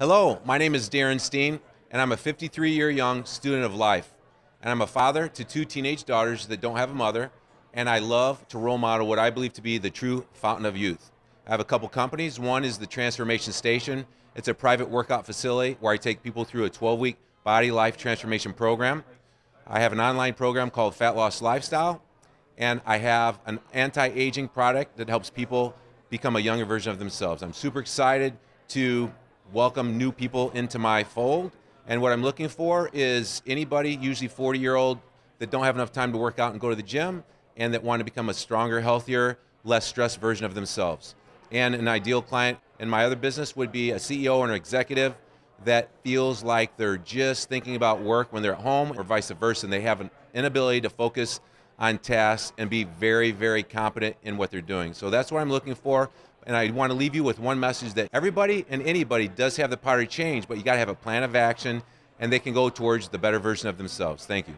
Hello, my name is Darin Steen, and I'm a 53 year young student of life. And I'm a father to two teenage daughters that don't have a mother, and I love to role model what I believe to be the true fountain of youth. I have a couple companies. One is the Transformation Station, it's a private workout facility where I take people through a 12 week body life transformation program. I have an online program called Fat Loss Lifestyle, and I have an anti aging product that helps people become a younger version of themselves. I'm super excited to welcome new people into my fold. And what I'm looking for is anybody, usually 40 year old, that don't have enough time to work out and go to the gym and that want to become a stronger, healthier, less stressed version of themselves. And an ideal client in my other business would be a CEO or an executive that feels like they're just thinking about work when they're at home or vice versa and they have an inability to focus on tasks and be very, very competent in what they're doing. So that's what I'm looking for. And I want to leave you with one message that everybody and anybody does have the power to change, but you got to have a plan of action and they can go towards the better version of themselves. Thank you.